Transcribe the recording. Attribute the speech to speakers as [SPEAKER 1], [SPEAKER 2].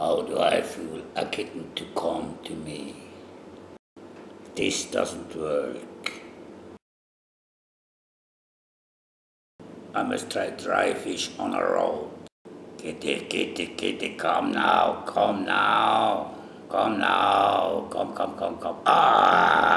[SPEAKER 1] How do I feel a kitten to come to me? This doesn't work. I must try dry fish on a road. Kitty, kitty, kitty, come now, come now, come now, come, come, come, come. Ah.